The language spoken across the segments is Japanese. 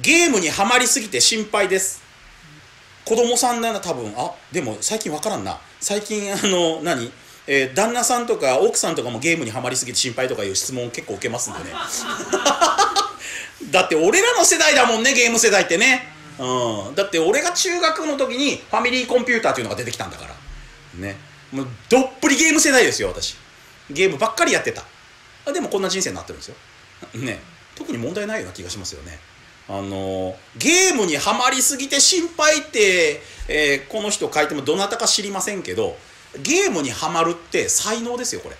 ゲームにはまりすぎて心配です。子供さんなら多分。あでも最近わからんな。最近あの何？えー、旦那さんとか奥さんとかもゲームにはまりすぎて心配とかいう質問結構受けますんでね。だって俺らの世代だもんねゲーム世代ってね、うん、だって俺が中学の時にファミリーコンピューターっていうのが出てきたんだから。ね。もうどっぷりゲーム世代ですよ私。ゲームばっかりやってた。あでもこんな人生になってるんですよ。ね。特に問題ないような気がしますよね。あのゲームにはまりすぎて心配って、えー、この人書いてもどなたか知りませんけどゲームにはまるって才能ですよこれ。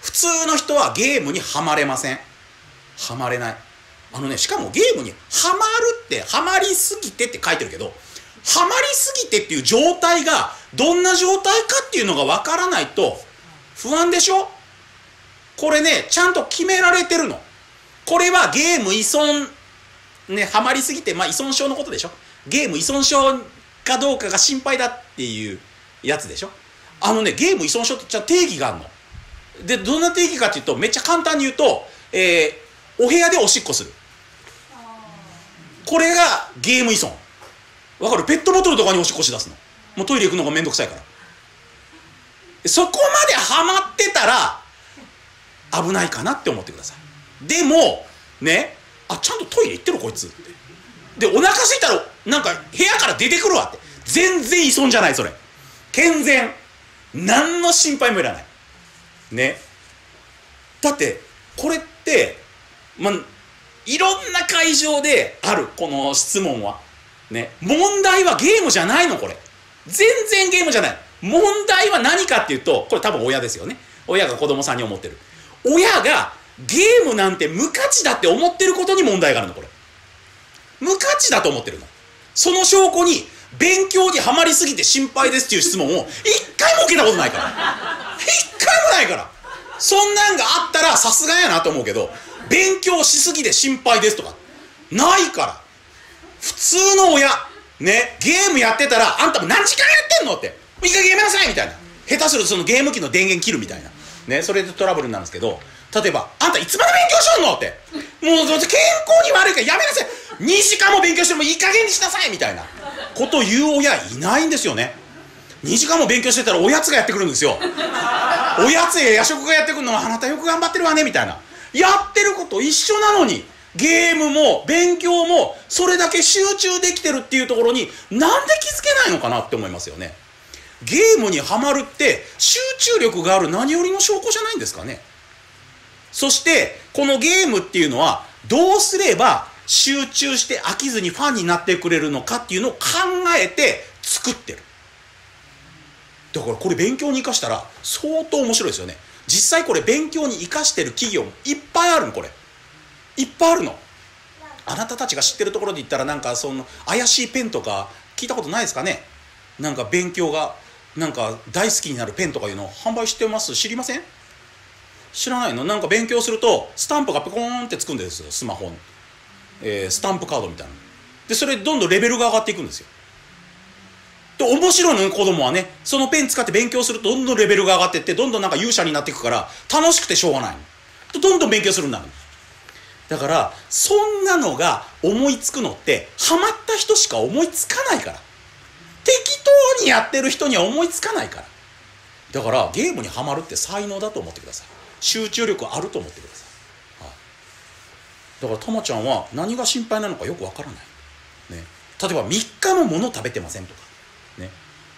普通の人はゲームにはまれません。はまれない。あのねしかもゲームにはまるってはまりすぎてって書いてるけどはまりすぎてっていう状態がどんな状態かっていうのがわからないと不安でしょ？これねちゃんと決められてるの。これはゲーム依存ねハマりすぎてまあ依存症のことでしょ。ゲーム依存症かどうかが心配だっていうやつでしょ。あのねゲーム依存症ってちゃ定義があるの。でどんな定義かっていうとめっちゃ簡単に言うと、えー、お部屋でおしっこする。これがゲーム依存。わかる？ペットボトルとかにおしっこし出すの。もうトイレ行くのがめんどくさいから。そこまでハマってたら危ないかなって思ってください。でもねあちゃんとトイレ行ってるこいつって。でお腹すいたらなんか部屋から出てくるわって。全然依存じゃないそれ。健全。何の心配もいらない。ね。だってこれってまあいろんな会場であるこの質問は。ね。問題はゲームじゃないのこれ。全然ゲームじゃない。問題は何かっていうとこれ多分親ですよね。親が子供さんに思ってる。親がゲームなんて無価値だって思ってることに問題があるのこれ。無価値だと思ってるの。その証拠に勉強にはまりすぎて心配ですっていう質問を一回も受けたことないから。一回もないから。そんなんがあったらさすがやなと思うけど勉強しすぎて心配ですとかないから。普通の親ねゲームやってたらあんたも何時間やってんのって。いい加減やめなさいみたいな。下手するとそのゲーム機の電源切るみたいな。ねそれでトラブルなんですけど例えば「あんたいつまで勉強しとんの?」って「もう健康に悪いからやめなさい。2時間も勉強してもいい加減にしなさい」みたいな。こと言う親いないんですよね。2時間も勉強してたらおやつがやってくるんですよ。おやつや夜食がやってくるのはあなたよく頑張ってるわねみたいな。やってること一緒なのにゲームも勉強もそれだけ集中できてるっていうところになんで気づけないのかなって思いますよね。ゲームにはまるって集中力がある何よりの証拠じゃないんですかね。そしてこのゲームっていうのはどうすれば集中して飽きずにファンになってくれるのかっていうのを考えて作ってる。だからこれ勉強に生かしたら相当面白いですよね。実際これ勉強に生かしてる企業もいっぱいあるのこれ。いっぱいあるの。あなたたちが知ってるところで言ったらなんかその怪しいペンとか聞いたことないですかね。なんか勉強がなんか大好きになるペンとかいうの販売してます。知りません？知らないの？なんか勉強するとスタンプがペコーンってつくんですよスマホに、えー、スタンプカードみたいなでそれどんどんレベルが上がっていくんですよ。で面白いのね子供はね。そのペン使って勉強するとどんどんレベルが上がってってどんどんなんか勇者になっていくから楽しくてしょうがないの。どんどん勉強するんだだからそんなのが思いつくのってハマった人しか思いつかないから。適当にやってる人には思いつかないから。だからゲームにはまるって才能だと思ってください。集中力あると思ってください、はい、だからたまちゃんは何が心配なのかよくわからない、ね、例えば3日も物食べてませんとか、ね、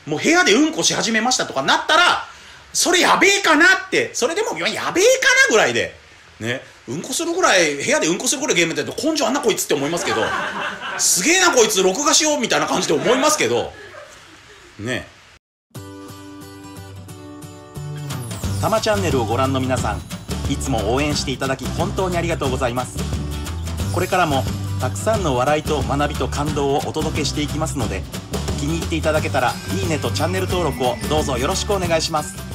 もう部屋でうんこし始めましたとかなったらそれやべえかなってそれでもやべえかなぐらいでね。うんこするぐらい部屋でうんこするぐらいゲームやってると根性あんなこいつって思いますけどすげえなこいつ録画しようみたいな感じで思いますけどね。えたまチャンネルをご覧の皆さんいつも応援していただき本当にありがとうございます。これからもたくさんの笑いと学びと感動をお届けしていきますので気に入っていただけたらいいねとチャンネル登録をどうぞよろしくお願いします。